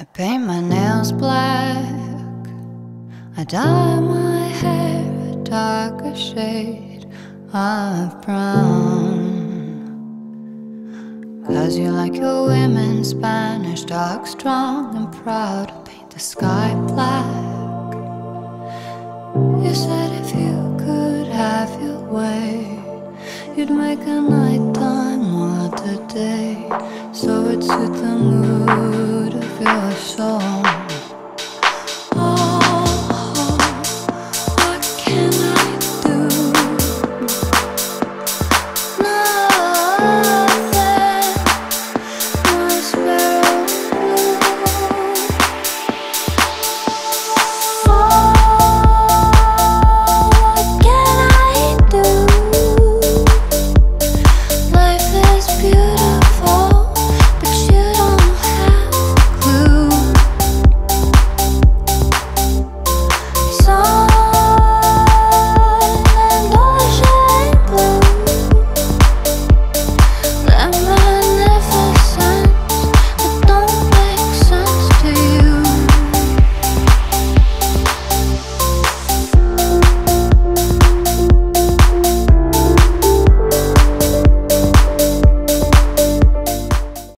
I paint my nails black. I dye my hair a darker shade of brown. Cause you like your women Spanish, dark, strong, and proud. I paint the sky black. You said if you could have your way, you'd make a nighttime a day. So it suit the mood of your soul.